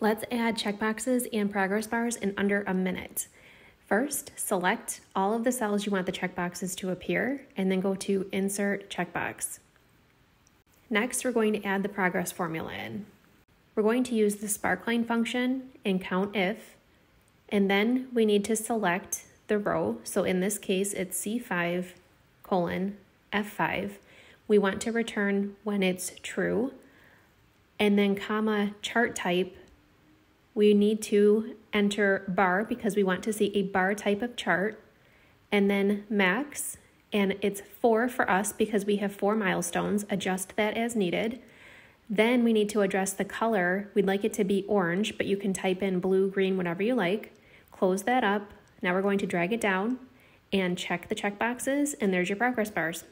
Let's add checkboxes and progress bars in under a minute. First, select all of the cells you want the checkboxes to appear and then go to Insert Checkbox. Next, we're going to add the progress formula in. We're going to use the sparkline function and count if, and then we need to select the row. So in this case, it's C5 colon F5. We want to return when it's true, and then comma chart type we need to enter bar because we want to see a bar type of chart, and then max, and it's four for us because we have four milestones. Adjust that as needed. Then we need to address the color. We'd like it to be orange, but you can type in blue, green, whatever you like. Close that up. Now we're going to drag it down and check the check boxes, and there's your progress bars.